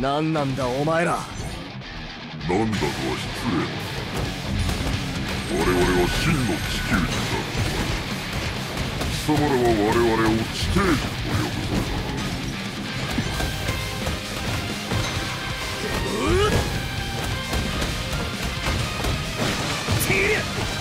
何なんだお前ら。なんだとは失礼。だ我々は真の地球人だ貴様らは我々を地底人と呼ぶそうだ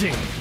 Amazing!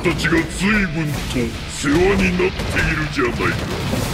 たちが随分と世話になっているじゃないか。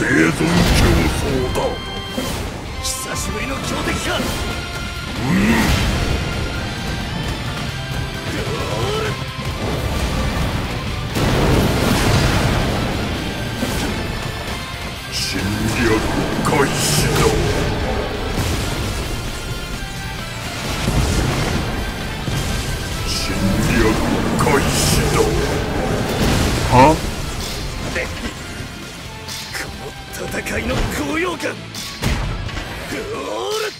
生存競争だ久しぶりの強敵かうん侵略開始だ開始だは界の高揚感。ゴール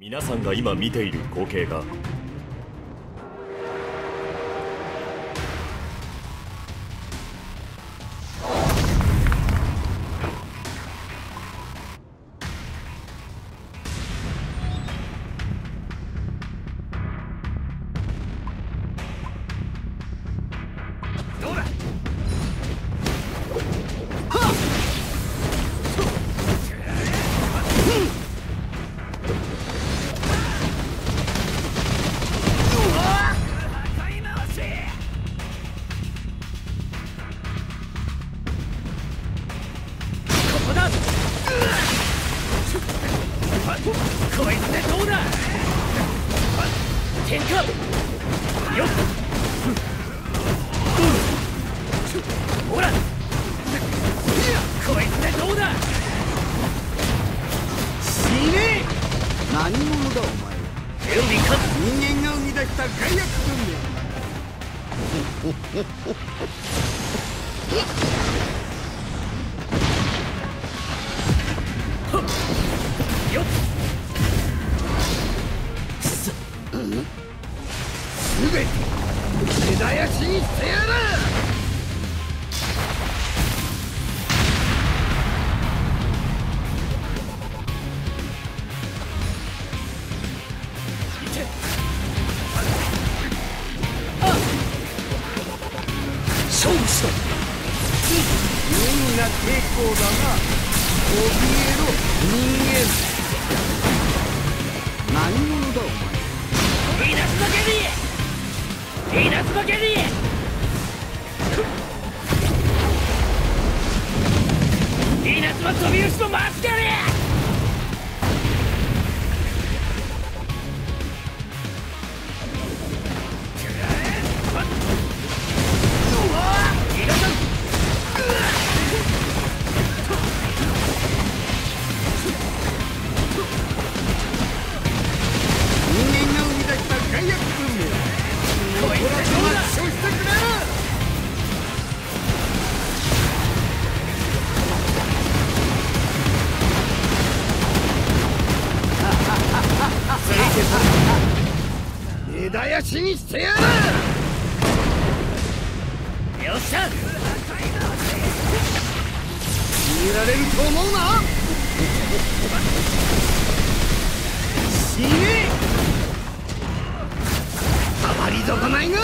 皆さんが今見ている光景がこいつでどうだ？天下よっ！ほら！こいつでどうだ？死ね！何者だお前エルカ！人間が生み出した害悪文明にしてや!るよっしゃ!逃げられると思うな!死ね!触り損ないが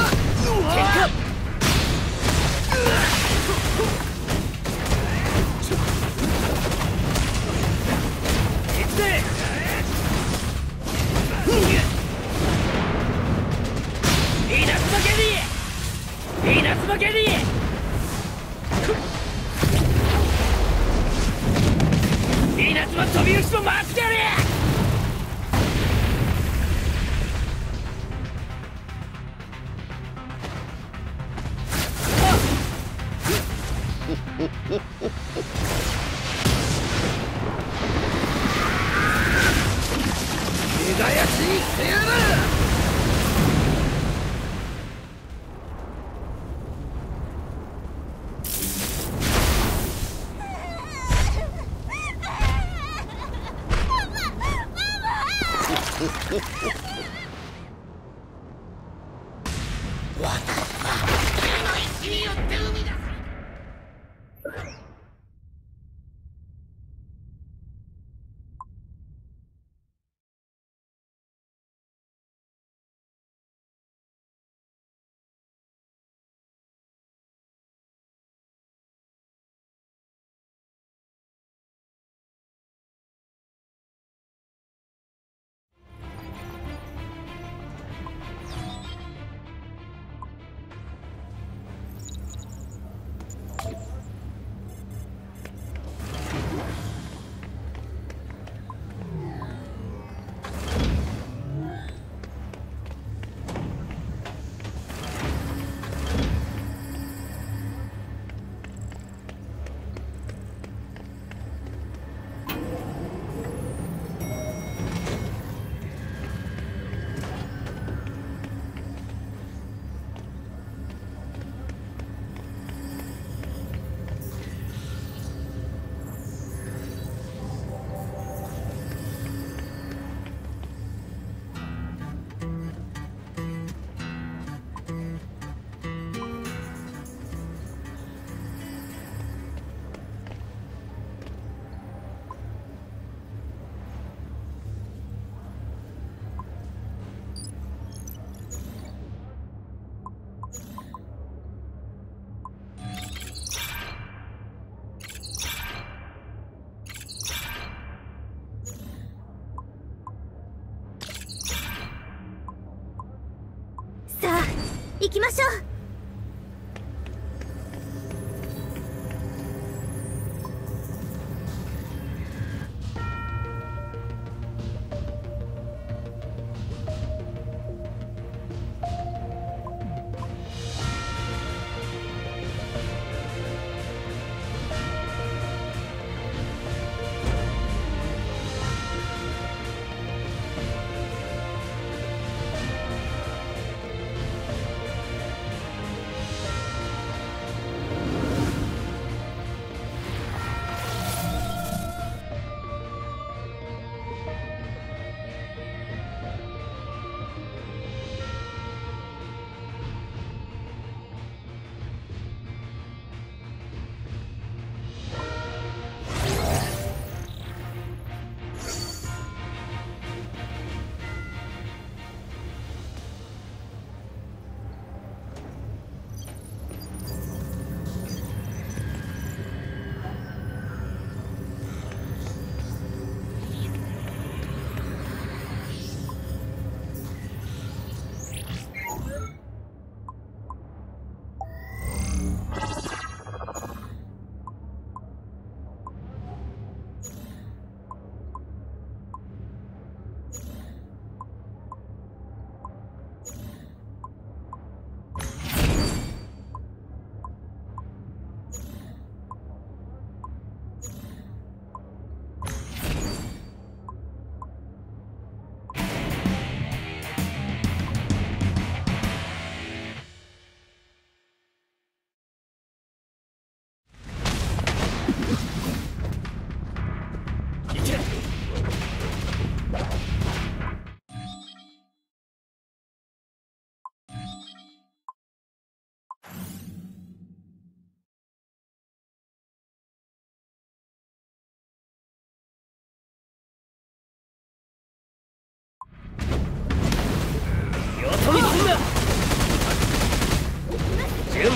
稲妻ゲリ稲飛び打ちも回ってやれ。さあ行きましょう。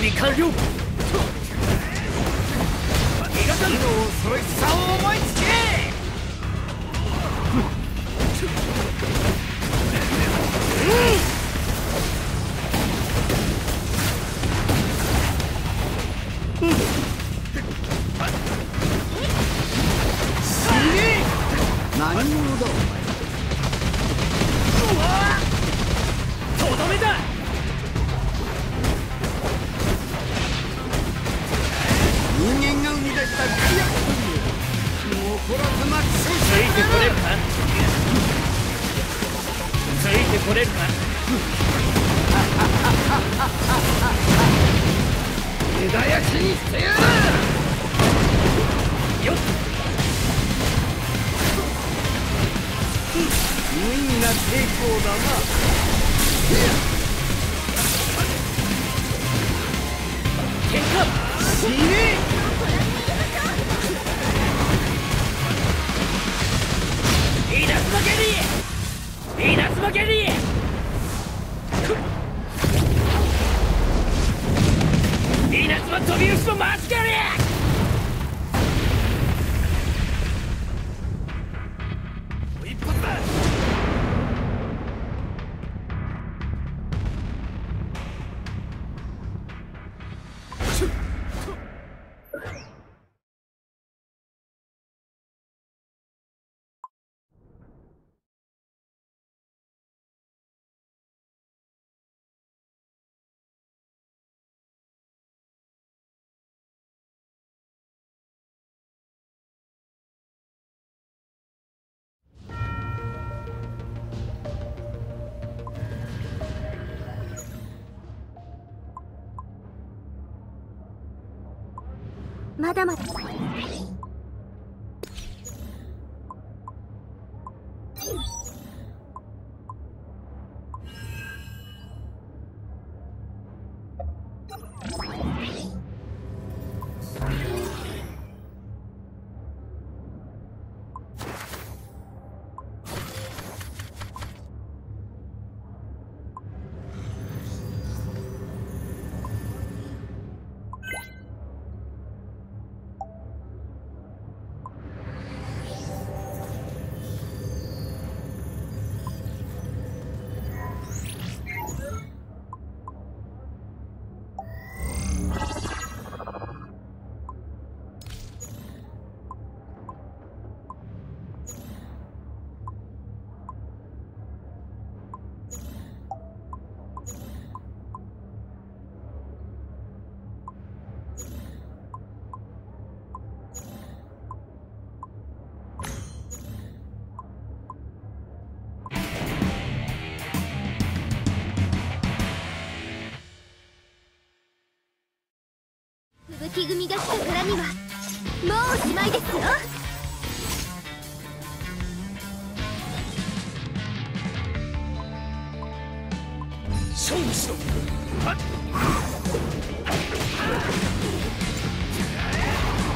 備完了機能を揃えさあ思いつけ。まだまだ。敵組が来たからにはもうおしまいですよ。勝負しろ。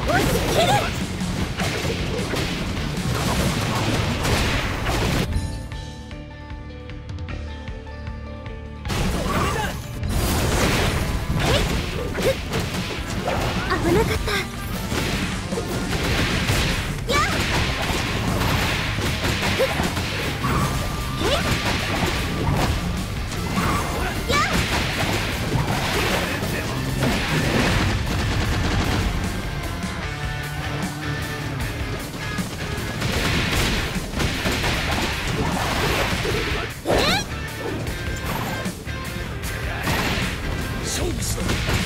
押し切る勝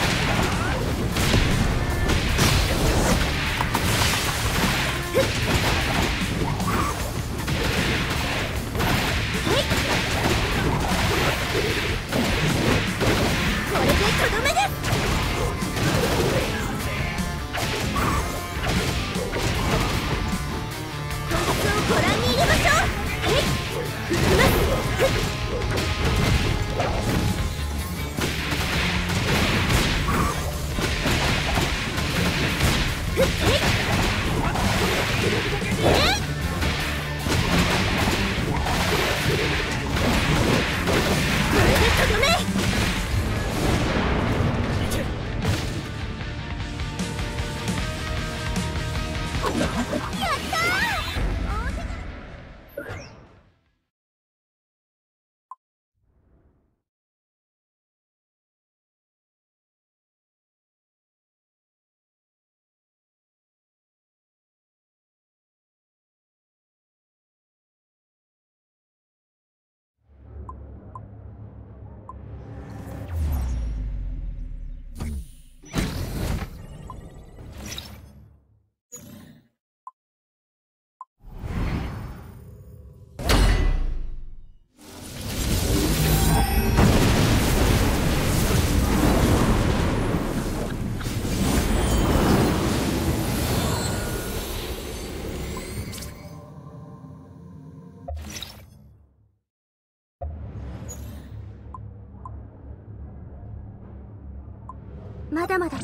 まだまだ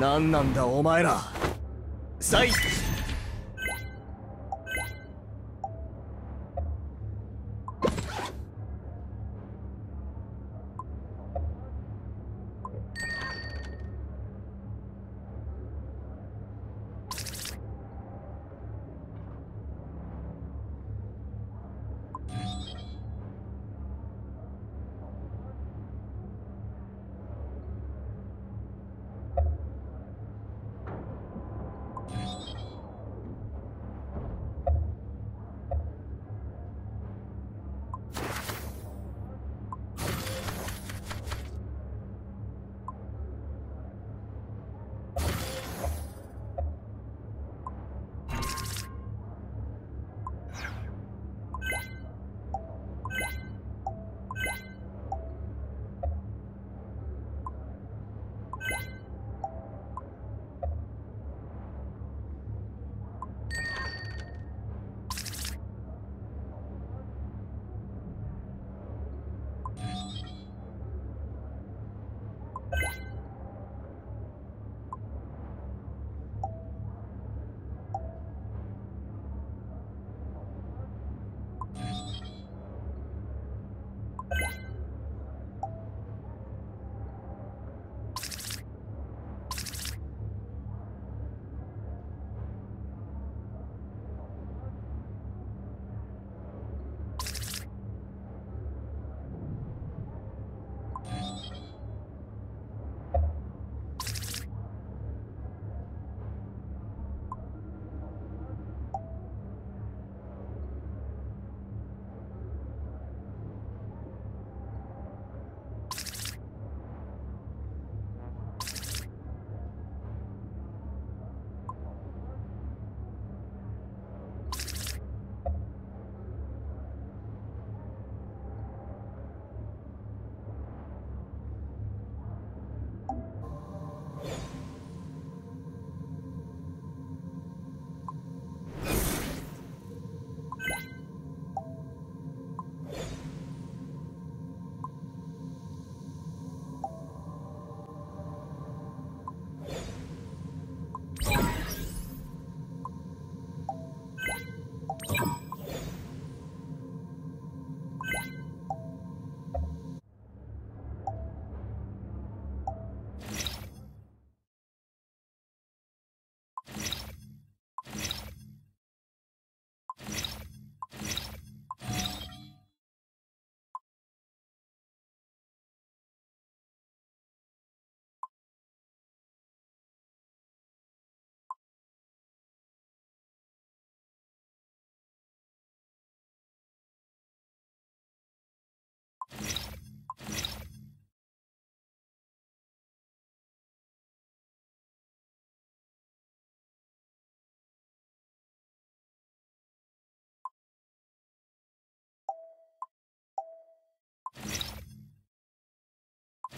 何なんだお前ら。さ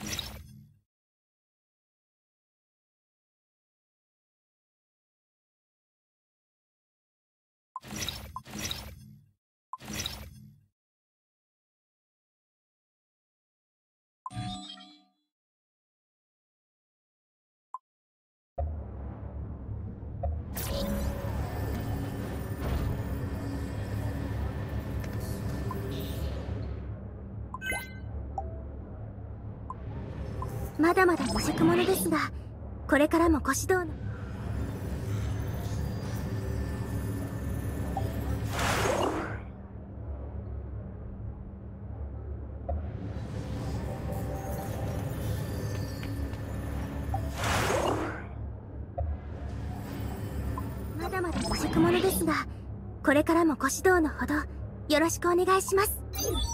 いまだまだ未熟者ですがこれからも古指導の。まだまだ未熟者ですがこれからもご指導のほどよろしくお願いします。